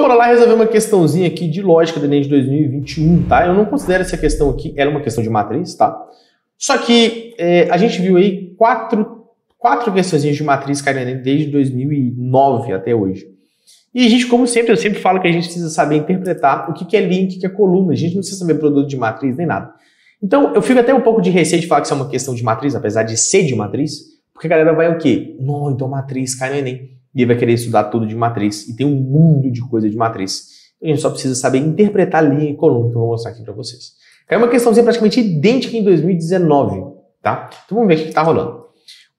Então bora lá resolver uma questãozinha aqui de lógica do Enem de 2021, tá? Eu não considero essa questão aqui, era uma questão de matriz, tá? Só que é, a gente viu aí quatro, quatro questões de matriz caindo desde 2009 até hoje. E a gente, como sempre, eu sempre falo que a gente precisa saber interpretar o que, que é link, o que é coluna. A gente não precisa saber produto de matriz nem nada. Então, eu fico até um pouco de receio de falar que isso é uma questão de matriz, apesar de ser de matriz, porque a galera vai o quê? Não, então matriz cai no Enem. E vai querer estudar tudo de matriz. E tem um mundo de coisa de matriz. A gente só precisa saber interpretar linha e coluna, que eu vou mostrar aqui para vocês. Caiu uma questãozinha praticamente idêntica em 2019, tá? Então vamos ver o que está rolando.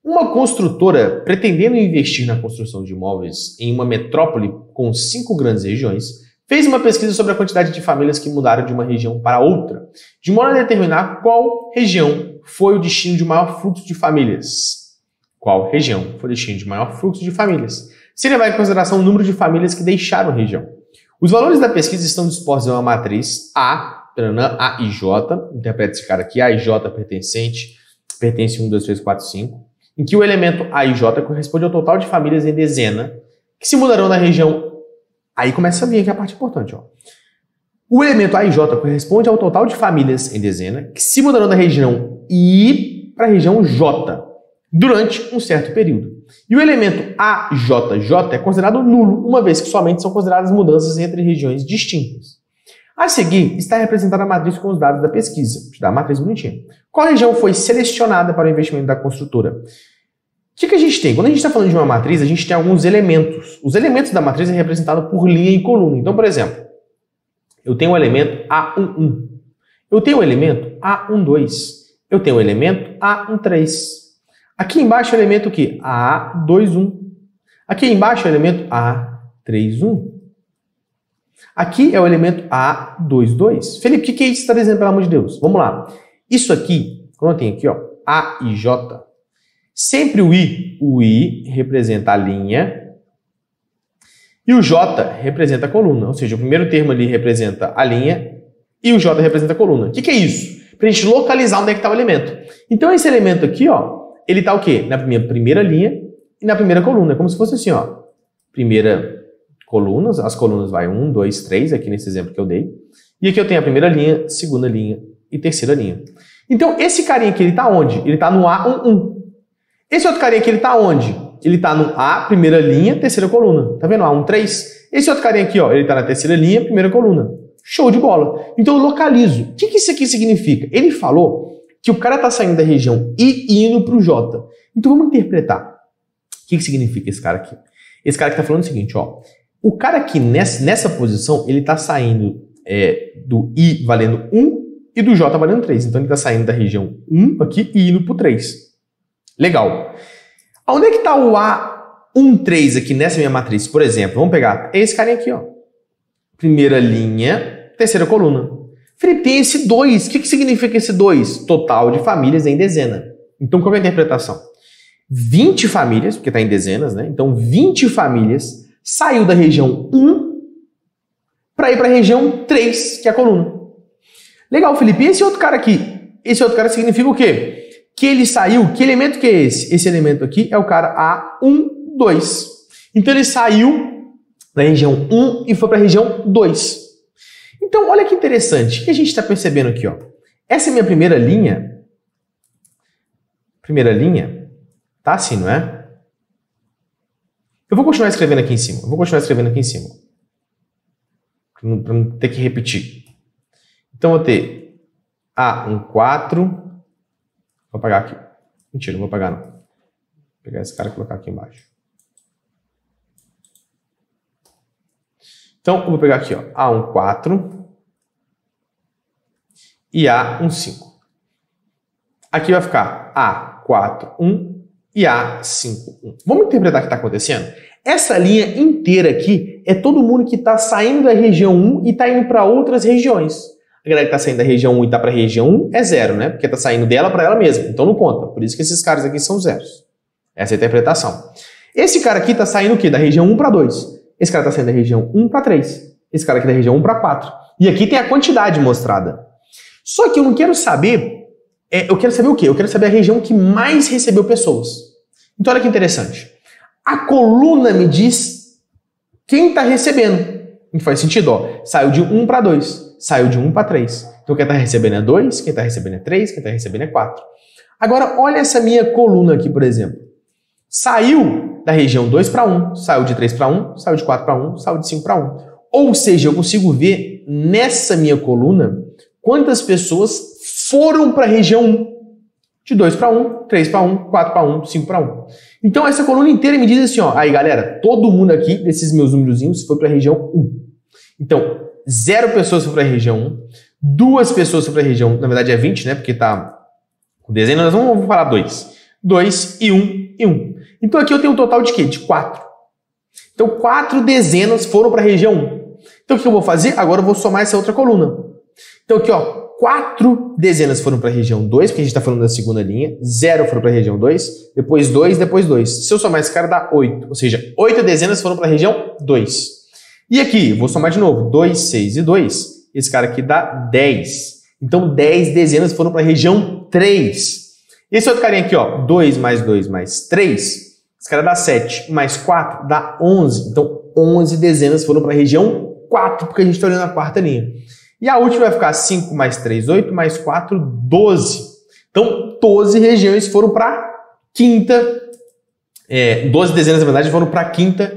Uma construtora pretendendo investir na construção de imóveis em uma metrópole com cinco grandes regiões fez uma pesquisa sobre a quantidade de famílias que mudaram de uma região para outra, de modo a determinar qual região foi o destino de maior fluxo de famílias. Qual região foi destino de maior fluxo de famílias? Se levar em consideração o número de famílias que deixaram a região. Os valores da pesquisa estão dispostos em uma matriz A, A e J, interpreta esse cara aqui, A e J pertencente, pertence 1, 2, 3, 4, 5 em que o elemento A e J corresponde ao total de famílias em dezena que se mudarão da região. Aí começa a vir aqui a parte importante. Ó. O elemento A e J corresponde ao total de famílias em dezena que se mudarão da região I para a região J durante um certo período. E o elemento AJJ é considerado nulo, uma vez que somente são consideradas mudanças entre regiões distintas. A seguir, está representada a matriz com os dados da pesquisa. Vou te dar a matriz bonitinha. Qual região foi selecionada para o investimento da construtora? O que, que a gente tem? Quando a gente está falando de uma matriz, a gente tem alguns elementos. Os elementos da matriz é representado por linha e coluna. Então, por exemplo, eu tenho o elemento A11. Eu tenho o elemento A12. Eu tenho o elemento A13. Aqui embaixo é o elemento o quê? A21. Aqui embaixo é o elemento A31. Aqui é o elemento A22. Felipe, o que, que é isso que está dizendo, pelo amor de Deus? Vamos lá. Isso aqui, quando eu tenho aqui, ó, A e J, sempre o I, o I representa a linha e o J representa a coluna. Ou seja, o primeiro termo ali representa a linha e o J representa a coluna. O que, que é isso? Para a gente localizar onde é que está o elemento. Então, esse elemento aqui, ó, ele está o quê? Na minha primeira linha e na primeira coluna. Como se fosse assim, ó. Primeira coluna, as colunas vai um, dois, três, aqui nesse exemplo que eu dei. E aqui eu tenho a primeira linha, segunda linha e terceira linha. Então, esse carinha aqui, ele tá onde? Ele tá no A11. Esse outro carinha aqui, ele tá onde? Ele tá no A, primeira linha, terceira coluna. Tá vendo? A13. Esse outro carinha aqui, ó, ele tá na terceira linha, primeira coluna. Show de bola. Então, eu localizo. O que, que isso aqui significa? Ele falou que o cara tá saindo da região e indo pro J. Então, vamos interpretar. O que, que significa esse cara aqui? Esse cara que tá falando o seguinte, ó. O cara aqui nessa, nessa posição, ele tá saindo é, do I valendo 1 e do J valendo 3. Então ele está saindo da região 1 aqui e indo para o 3. Legal. Onde é que está o A13 aqui nessa minha matriz? Por exemplo, vamos pegar esse carinha aqui, ó. Primeira linha, terceira coluna. Felipe, tem esse 2. O que, que significa esse 2? Total de famílias em dezena. Então, qual é a interpretação? 20 famílias, porque está em dezenas, né? Então, 20 famílias saiu da região 1 para ir para a região 3, que é a coluna. Legal, Felipe. E esse outro cara aqui? Esse outro cara significa o quê? Que ele saiu. Que elemento que é esse? Esse elemento aqui é o cara A1, 2. Então ele saiu da região 1 e foi para a região 2. Então, olha que interessante. O que a gente está percebendo aqui? Ó? Essa é minha primeira linha. Primeira linha. Tá assim, não é? Eu vou continuar escrevendo aqui em cima. Eu vou continuar escrevendo aqui em cima. Para não ter que repetir. Então, vou ter A, um 4. Vou apagar aqui. Mentira, não vou apagar não. Vou pegar esse cara e colocar aqui embaixo. Então, eu vou pegar aqui, ó, A, um 4 e A, um 5. Aqui vai ficar A, 4, 1 e A, 5, 1. Vamos interpretar o que está acontecendo? Essa linha inteira aqui é todo mundo que está saindo da região 1 e está indo para outras regiões. A galera que está saindo da região 1 e está para a região 1 é zero, né? Porque está saindo dela para ela mesma. Então não conta. Por isso que esses caras aqui são zeros. Essa é a interpretação. Esse cara aqui está saindo o quê? Da região 1 para 2. Esse cara está saindo da região 1 para 3. Esse cara aqui da região 1 para 4. E aqui tem a quantidade mostrada. Só que eu não quero saber. É, eu quero saber o quê? Eu quero saber a região que mais recebeu pessoas. Então olha que interessante. A coluna me diz quem está recebendo. Não faz sentido, ó. Saiu de 1 para 2, saiu de 1 para 3. Então quem está recebendo é 2, quem está recebendo é 3, quem está recebendo é 4. Agora, olha essa minha coluna aqui, por exemplo. Saiu da região 2 para 1, saiu de 3 para 1, saiu de 4 para 1, saiu de 5 para 1. Ou seja, eu consigo ver nessa minha coluna quantas pessoas foram para a região 1. De 2 para 1, 3 para 1, 4 para 1, 5 para 1. Então essa coluna inteira me diz assim, ó, aí galera, todo mundo aqui desses meus númerozinhos foi para a região 1. Então, zero pessoas foram para a região 1, duas pessoas foram para a região 1, na verdade é 20, né, porque tá com desenho, nós vamos, falar 2. 2 e 1 um, e 1. Um. Então aqui eu tenho um total de quê? De 4. Então quatro dezenas foram para a região 1. Então o que eu vou fazer? Agora eu vou somar essa outra coluna. Então aqui, ó, quatro dezenas foram para a região 2, porque a gente está falando da segunda linha, zero foram para a região 2, depois 2, depois 2. Se eu somar esse cara, dá 8. Ou seja, oito dezenas foram para a região 2. E aqui, vou somar de novo, 2, 6 e 2. Esse cara aqui dá 10. Então, 10 dezenas foram para a região 3. Esse outro carinha aqui, ó, 2 mais 2 mais 3, esse cara dá 7, mais 4 dá 11. Então, 11 dezenas foram para a região 4, porque a gente está olhando a quarta linha. E a última vai ficar 5 mais 3, 8, mais 4, 12. Então, 12 regiões foram para quinta, é, 12 dezenas, na verdade, foram para a quinta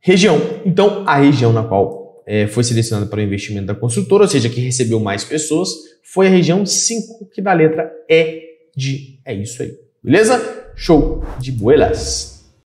região. Então, a região na qual é, foi selecionada para o investimento da construtora, ou seja, que recebeu mais pessoas, foi a região 5, que da letra E de é isso aí. Beleza? Show de buelas!